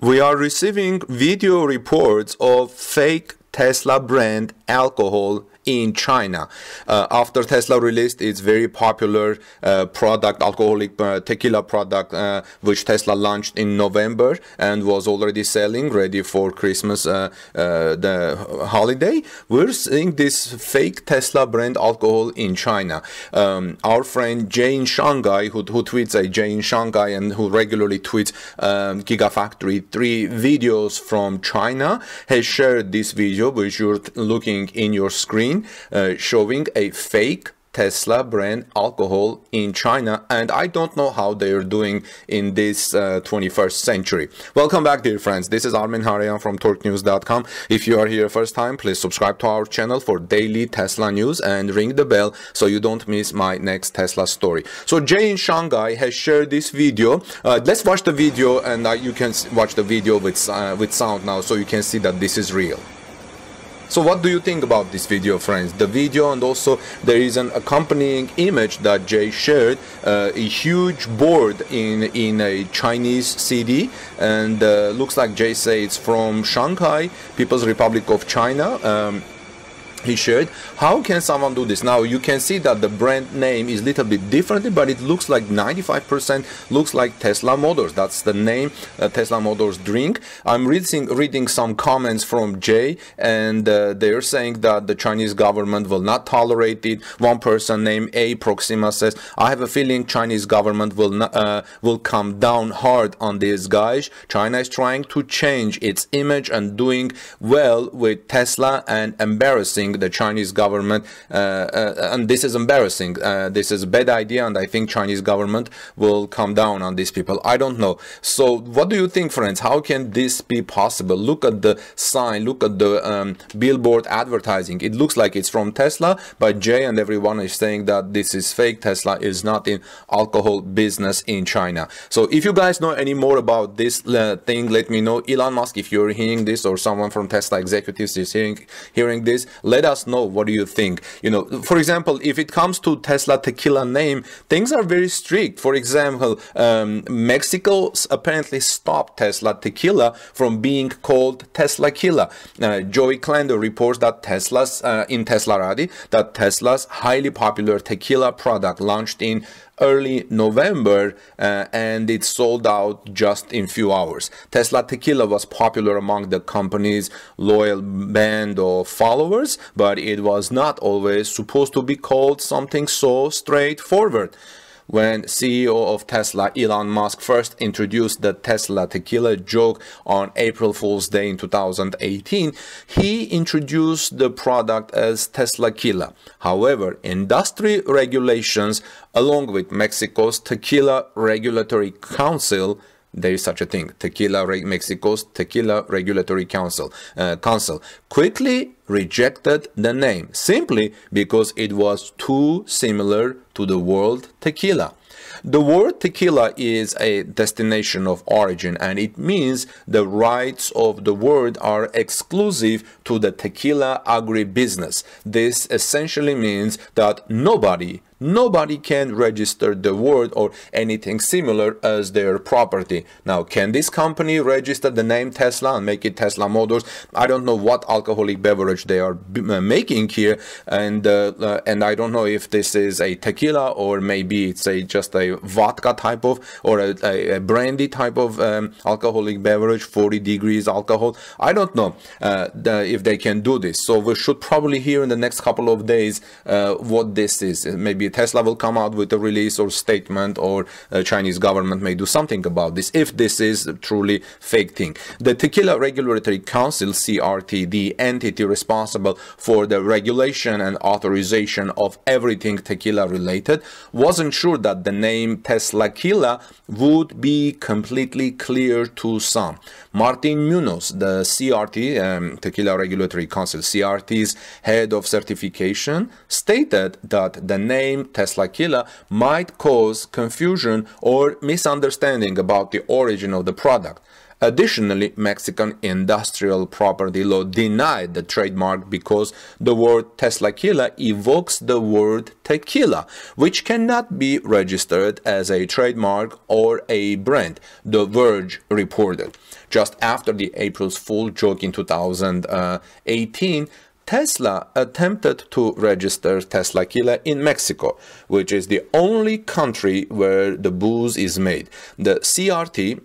We are receiving video reports of fake Tesla brand alcohol in China. Uh, after Tesla released its very popular uh, product, alcoholic uh, tequila product, uh, which Tesla launched in November and was already selling, ready for Christmas, uh, uh, the holiday, we're seeing this fake Tesla brand alcohol in China. Um, our friend in Shanghai, who, who tweets a in Shanghai and who regularly tweets um, Gigafactory 3 videos from China, has shared this video, which you're looking in your screen uh, showing a fake Tesla brand alcohol in China, and I don't know how they are doing in this uh, 21st century. Welcome back, dear friends. This is Armen Hareyan from TorqueNews.com. If you are here first time, please subscribe to our channel for daily Tesla news and ring the bell so you don't miss my next Tesla story. So Jay in Shanghai has shared this video. Uh, let's watch the video, and uh, you can watch the video with uh, with sound now, so you can see that this is real. So what do you think about this video friends? The video and also there is an accompanying image that Jay shared, uh, a huge board in, in a Chinese city and uh, looks like Jay says it's from Shanghai, People's Republic of China. Um, he shared how can someone do this? Now you can see that the brand name is a little bit differently but it looks like 95% looks like Tesla Motors. That's the name uh, Tesla Motors drink. I'm reading reading some comments from Jay and uh, they're saying that the Chinese government will not tolerate it. One person named A Proxima says I have a feeling Chinese government will not, uh, will come down hard on these guys. China is trying to change its image and doing well with Tesla and embarrassing the Chinese government, uh, uh, and this is embarrassing. Uh, this is a bad idea, and I think Chinese government will come down on these people. I don't know. So, what do you think, friends? How can this be possible? Look at the sign. Look at the um, billboard advertising. It looks like it's from Tesla, but Jay and everyone is saying that this is fake. Tesla is not in alcohol business in China. So, if you guys know any more about this uh, thing, let me know. Elon Musk, if you're hearing this, or someone from Tesla executives is hearing hearing this, let us know what do you think. You know for example if it comes to tesla tequila name things are very strict. For example um, mexico apparently stopped tesla tequila from being called Teslaquila uh, joey klender reports that tesla's uh, in Teslarati that tesla's highly popular tequila product launched in early November uh, and it sold out just in few hours. Tesla Tequila was popular among the company's loyal band of followers, but it was not always supposed to be called something so straightforward when CEO of Tesla Elon Musk first introduced the Tesla tequila joke on April Fool's Day in 2018, he introduced the product as Teslaquila. However, industry regulations along with Mexico's Tequila Regulatory Council there is such a thing tequila mexico's tequila regulatory council uh, council quickly rejected the name simply because it was too similar to the world tequila the word tequila is a destination of origin and it means the rights of the word are exclusive to the tequila agribusiness. This essentially means that nobody nobody can register the word or anything similar as their property. Now, can this company register the name Tesla and make it Tesla Motors? I don't know what alcoholic beverage they are uh, making here, and uh, uh, and I don't know if this is a tequila or maybe it's a just a vodka type of or a, a, a brandy type of um, alcoholic beverage, 40 degrees alcohol. I don't know uh, the, if they can do this. So we should probably hear in the next couple of days uh, what this is. Maybe Tesla will come out with a release or statement or Chinese government may do something about this if this is truly fake thing. The Tequila Regulatory Council, CRT, the entity responsible for the regulation and authorization of everything tequila related, wasn't sure that the name Teslaquila would be completely clear to some. Martin Muñoz, the CRT, um, Tequila Regulatory Council, CRT's head of certification, stated that the name Teslaquila might cause confusion or misunderstanding about the origin of the product. Additionally, Mexican industrial property law denied the trademark because the word Teslaquila evokes the word tequila, which cannot be registered as a trademark or a brand, The Verge reported. Just after the April's Fool joke in 2018, Tesla attempted to register Teslaquila in Mexico, which is the only country where the booze is made. The CRT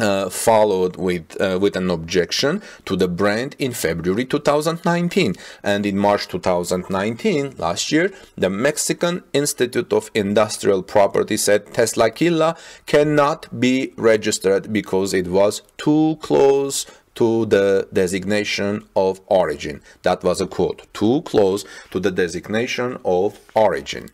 uh, followed with uh, with an objection to the brand in February 2019 and in March 2019 last year the Mexican Institute of Industrial Property said Tesla Teslaquila cannot be registered because it was too close to the designation of origin. That was a quote too close to the designation of origin.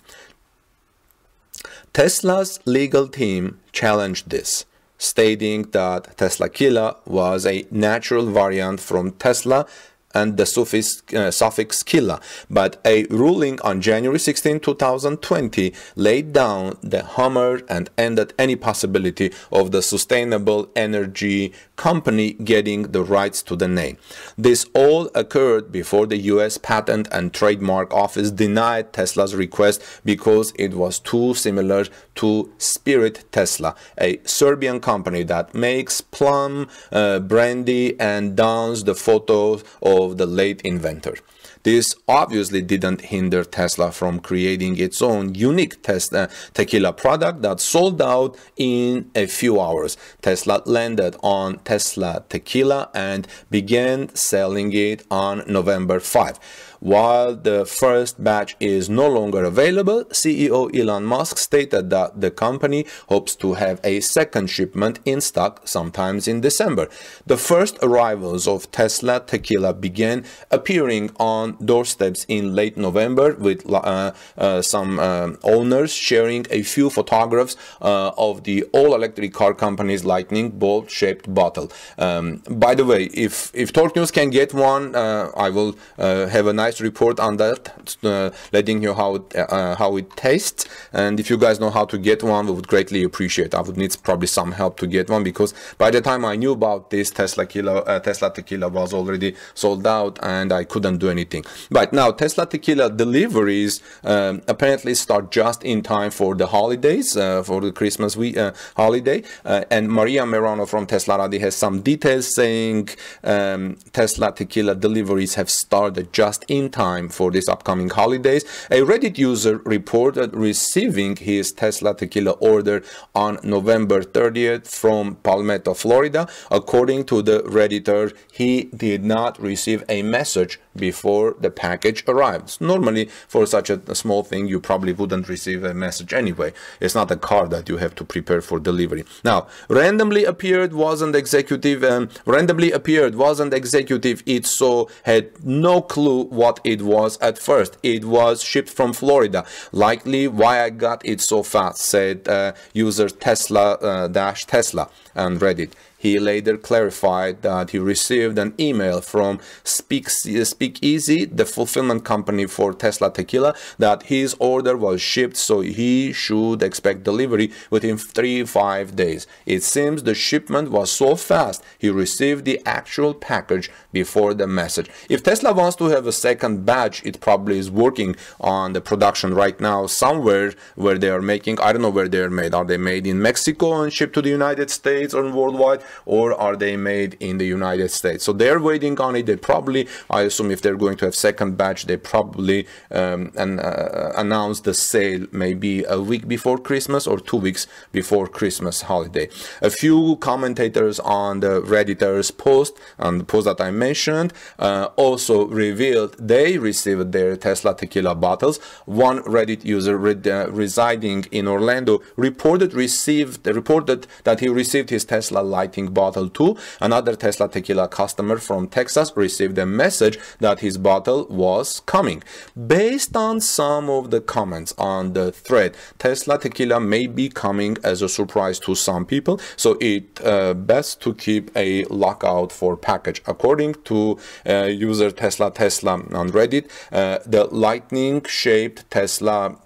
Tesla's legal team challenged this stating that Teslaquila was a natural variant from Tesla and the suffix, uh, suffix killa, but a ruling on January 16, 2020 laid down the hammer and ended any possibility of the sustainable energy company getting the rights to the name. This all occurred before the US Patent and Trademark Office denied Tesla's request because it was too similar to Spirit Tesla, a Serbian company that makes plum, uh, brandy, and downs the photos of the late inventor. This obviously didn't hinder Tesla from creating its own unique Tesla uh, tequila product that sold out in a few hours. Tesla landed on Tesla Tequila and began selling it on November 5. While the first batch is no longer available, CEO Elon Musk stated that the company hopes to have a second shipment in stock sometimes in December. The first arrivals of Tesla tequila began appearing on doorsteps in late November with uh, uh, some uh, owners sharing a few photographs uh, of the all-electric car company's lightning bolt shaped bottle. Um, by the way, if, if Torque News can get one, uh, I will uh, have a nice nice report on that, uh, letting you how it, uh, how it tastes. And if you guys know how to get one, we would greatly appreciate. I would need probably some help to get one because by the time I knew about this, Tesla Kilo, uh, Tesla Tequila was already sold out, and I couldn't do anything. But now Tesla Tequila deliveries um, apparently start just in time for the holidays, uh, for the Christmas week uh, holiday. Uh, and Maria Merano from Teslarati has some details saying um, Tesla Tequila deliveries have started just in in time for these upcoming holidays. A Reddit user reported receiving his Tesla tequila order on November 30th from Palmetto, Florida. According to the Redditor, he did not receive a message before the package arrives. Normally, for such a, a, small thing, you probably wouldn't receive a message anyway. It's not a car that you have to prepare for delivery. Now, randomly appeared wasn't executive, um, randomly appeared wasn't executive. It so had no clue what what it was at first. It was shipped from Florida. Likely why I got it so fast, said uh, user Tesla uh, dash Tesla on Reddit. He later clarified that he received an email from Speak, Speakeasy, the fulfillment company for Tesla Tequila, that his order was shipped, so he should expect delivery within three five days. It seems the shipment was so fast he received the actual package before the message. If Tesla wants to have a second batch, it probably is working on the production right now somewhere where they are making. I don't know where they are made. Are they made in Mexico and shipped to the United States or worldwide? Or are they made in the United States? So they're waiting on it. They probably, I assume, if they're going to have second batch, they probably um, and, uh, announce the sale maybe a week before Christmas or two weeks before Christmas holiday. A few commentators on the Redditors post, on the post that I mentioned, uh, also revealed they received their Tesla tequila bottles. One Reddit user re uh, residing in Orlando reported received reported that he received his Tesla bottle too. Another Tesla Tequila customer from Texas received a message that his bottle was coming. Based on some of the comments on the thread, Tesla Tequila may be coming as a surprise to some people, so it uh, best to keep a lockout for package. According to uh, user Tesla Tesla on Reddit, uh, the lightning shaped Tesla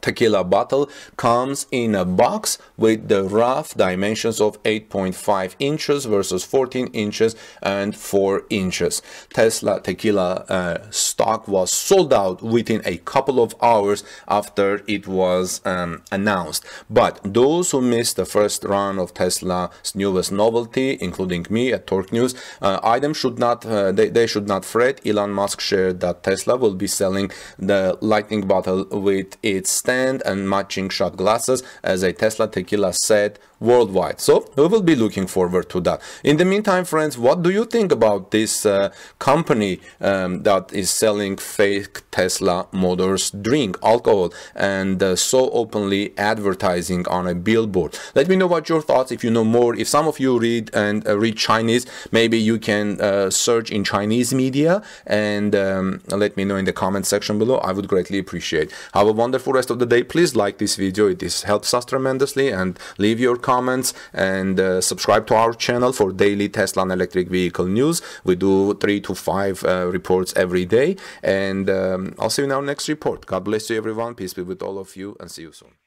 tequila bottle comes in a box with the rough dimensions of 8.5 inches versus 14 inches and 4 inches. Tesla tequila uh, stock was sold out within a couple of hours after it was um, announced. But those who missed the first run of Tesla's newest novelty, including me at Torque News, uh, items should not uh, they, they should not fret. Elon Musk shared that Tesla will be selling the lightning bottle with its stand and matching shot glasses as a Tesla tequila set worldwide. So we will be looking forward to that. In the meantime, friends, what do you think about this uh, company um, that is selling fake Tesla Motors drink, alcohol, and uh, so openly advertising on a billboard? Let me know what your thoughts. If you know more, if some of you read and uh, read Chinese, maybe you can uh, search in Chinese media and um, let me know in the comment section below. I would greatly appreciate. Have a wonderful rest of the day please like this video. It is helps us tremendously and leave your comments and uh, subscribe to our channel for daily tesla and electric vehicle news. We do three to five uh, reports every day. And um, i'll see you in our next report. God bless you everyone. Peace be with all of you and see you soon